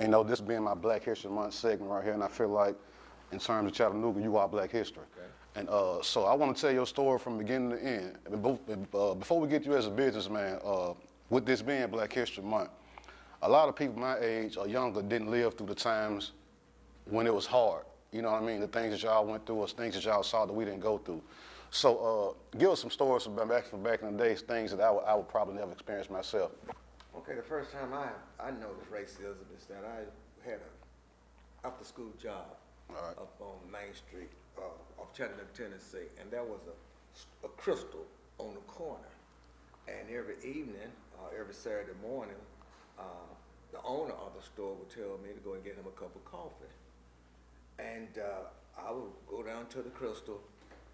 You know, this being my Black History Month segment right here, and I feel like, in terms of Chattanooga, you are Black history. Okay. And uh, so I want to tell your story from beginning to end. Uh, Before we get you as a businessman, uh, with this being Black History Month, a lot of people my age or younger didn't live through the times when it was hard. You know what I mean? The things that y'all went through or things that y'all saw that we didn't go through. So uh, give us some stories from back from back in the days, things that I would, I would probably never experience myself. Okay, the first time I, I noticed racism is that I had a after-school job right. up on Main Street uh, of Chattanooga, Tennessee, and there was a, a Krystal on the corner. And every evening, uh, every Saturday morning, uh, the owner of the store would tell me to go and get him a cup of coffee. And uh, I would go down to the Krystal,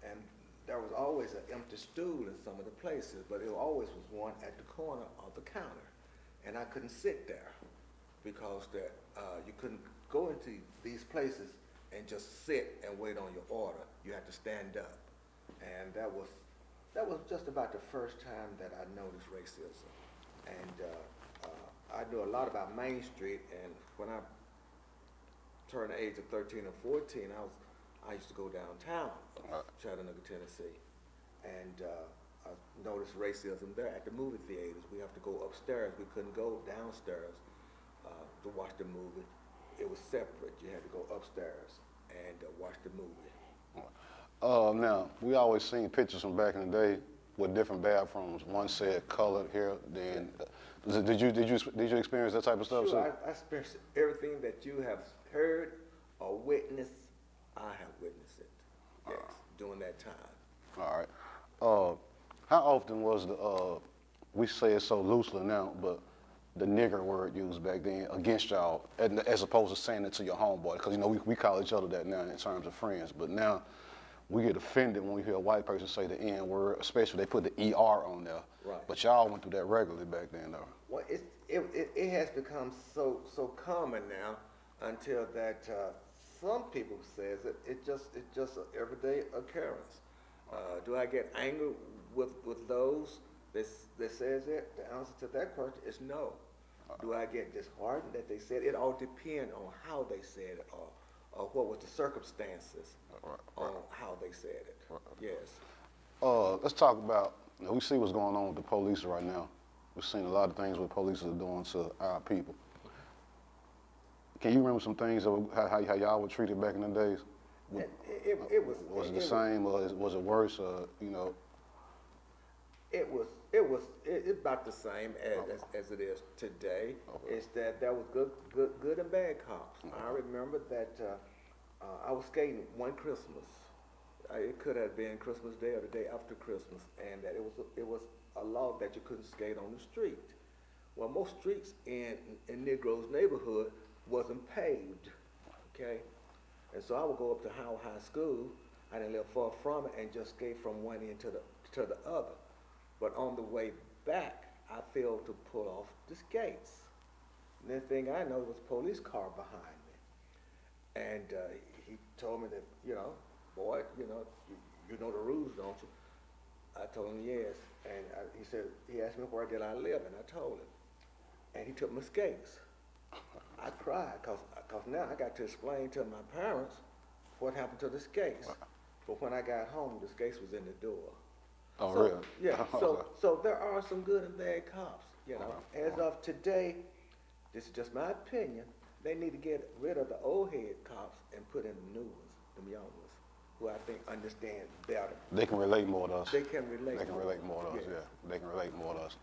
and there was always an empty stool in some of the places, but there always was one at the corner of the counter. And I couldn't sit there because that uh, you couldn't go into these places and just sit and wait on your order. You had to stand up, and that was that was just about the first time that I noticed racism. And uh, uh, I knew a lot about Main Street, and when I turned the age of 13 or 14, I was I used to go downtown. Chattanooga, Tennessee, and uh, I noticed racism there at the movie theaters. We have to go upstairs. We couldn't go downstairs uh, to watch the movie. It was separate. You had to go upstairs and uh, watch the movie. Uh, now, we always seen pictures from back in the day with different bathrooms. One said colored here, then, uh, did you, did you, did you experience that type of stuff? Sure? I, I experienced everything that you have heard or witnessed. I have witnessed it. Yes, during that time. All right. How often was the, uh, we say it so loosely now, but the nigger word used back then against y'all, as opposed to saying it to your homeboy? Because, you know, we, we call each other that now in terms of friends, but now we get offended when we hear a white person say the N word, especially they put the ER on there. Right. But y'all went through that regularly back then, though. Well, it, it, it, it has become so, so common now until that uh, some people says it, it just, it's just an everyday occurrence. Uh, do I get angry with, with those that, that says it? The answer to that question is no. Do I get disheartened that they said it? It all depends on how they said it or, or what was the circumstances Right, on how they said it. Yes. Uh, let's talk about, you know, we see what's going on with the police right now. We've seen a lot of things what police are doing to our people. Can you remember some things of how, how, how y'all were treated back in the days? It, it, it was. Was it the was- same or is- was it worse? Uh, you know, It was, it was, it, it's about the same as, as, as it is today. Okay. It's that there was good, good, good and bad cops. I remember that, uh, uh, I was skating one Christmas. Uh, it could have been Christmas Day or the day after Christmas, and that it was, it was a law that you couldn't skate on the street. Well, most streets in, in Negroes neighborhood wasn't paved, okay? And so I would go up to Howell High School, I didn't live far from it, and just skate from one end to the, to the other. But on the way back, I failed to pull off the skates. Next thing I know was a police car behind me. And uh, he told me that, you know, boy, you know, you, you know the rules, don't you? I told him yes. And I, he said, he asked me where did I live, and I told him. And he took my skates. I cried because cause now I got to explain to my parents what happened to the skates. But when I got home, the skates was in the door. oh, So, really? Yeah, so, so there are some good and bad cops, you know. As of today, this is just my opinion, they need to get rid of the old head cops and put in the new ones, them young ones, who I think understand better. They can relate more to us. They can relate They can more. relate more to us, Yeah. yeah. They can relate more to us.